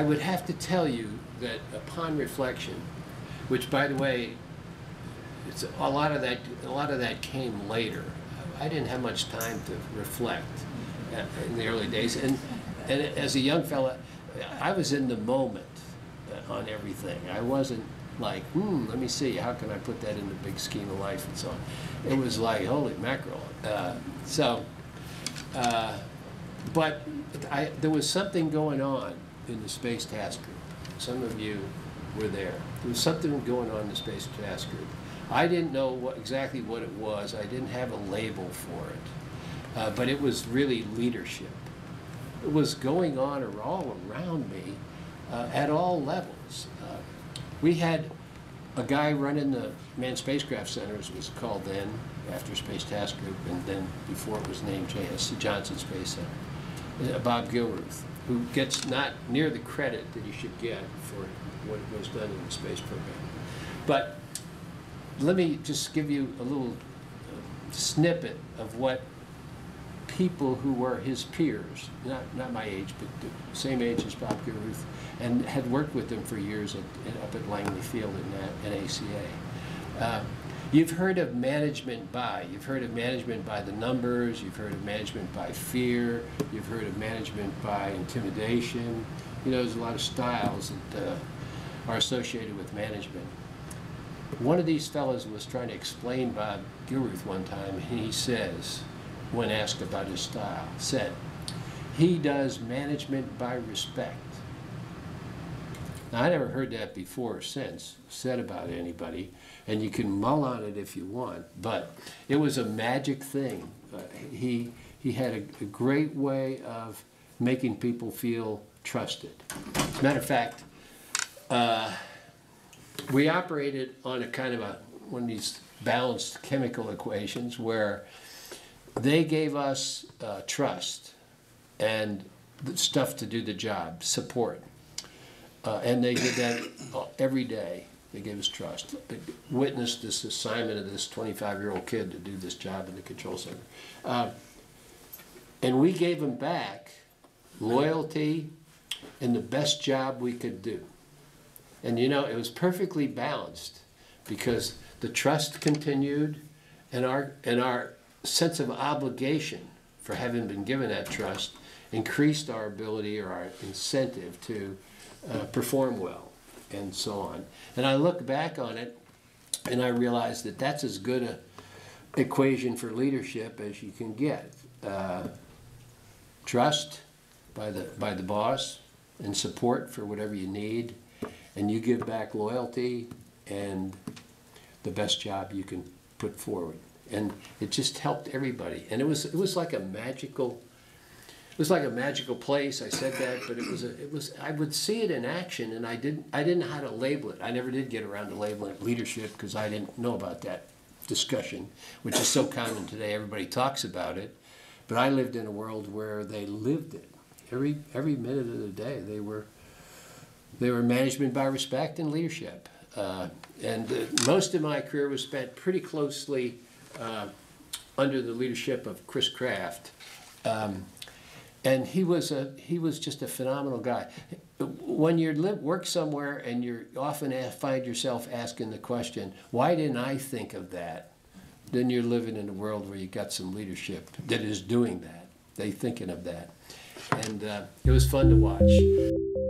I would have to tell you that upon reflection, which by the way, it's a lot of that. A lot of that came later. I didn't have much time to reflect uh, in the early days, and and as a young fella, I was in the moment uh, on everything. I wasn't like, hmm, let me see, how can I put that in the big scheme of life and so on. It was like, holy mackerel. Uh, so, uh, but I, there was something going on in the Space Task Group. Some of you were there. There was something going on in the Space Task Group. I didn't know what, exactly what it was. I didn't have a label for it. Uh, but it was really leadership. It was going on all around me uh, at all levels. Uh, we had a guy running the Manned Spacecraft Center, as it was called then, after Space Task Group, and then before it was named JS, Johnson Space Center, uh, Bob Gilruth, who gets not near the credit that he should get for what was done in the space program. But let me just give you a little uh, snippet of what people who were his peers, not, not my age, but the same age as Bob Gilruth, and had worked with him for years at, up at Langley Field in, in NACA. Uh, you've heard of management by. You've heard of management by the numbers. You've heard of management by fear. You've heard of management by intimidation. You know, there's a lot of styles that uh, are associated with management. One of these fellows was trying to explain Bob Gilruth one time, and he says, when asked about his style, said, he does management by respect. Now, I never heard that before or since said about anybody, and you can mull on it if you want, but it was a magic thing. Uh, he, he had a, a, great way of making people feel trusted. As a matter of fact, uh, we operated on a kind of a one of these balanced chemical equations where they gave us uh, trust and stuff to do the job, support. Uh, and they did that every day. They gave us trust. They witnessed this assignment of this 25-year-old kid to do this job in the control center. Uh, and we gave them back loyalty and the best job we could do. And you know, it was perfectly balanced because the trust continued and our, and our sense of obligation for having been given that trust increased our ability or our incentive to uh, perform well and so on. And I look back on it and I realize that that's as good a equation for leadership as you can get. Uh, trust by the, by the boss and support for whatever you need and you give back loyalty and the best job you can put forward. And it just helped everybody. And it was it was like a magical was like a magical place. I said that, but it was a, it was I would see it in action and I didn't I didn't know how to label it. I never did get around to labeling leadership because I didn't know about that discussion, which is so common today. Everybody talks about it. But I lived in a world where they lived it. Every every minute of the day they were they were management by respect and leadership. Uh, and uh, most of my career was spent pretty closely uh, under the leadership of Chris Kraft. Um, and he was a he was just a phenomenal guy. When you work somewhere and you often find yourself asking the question, "Why didn't I think of that?" Then you're living in a world where you got some leadership that is doing that. They thinking of that, and uh, it was fun to watch.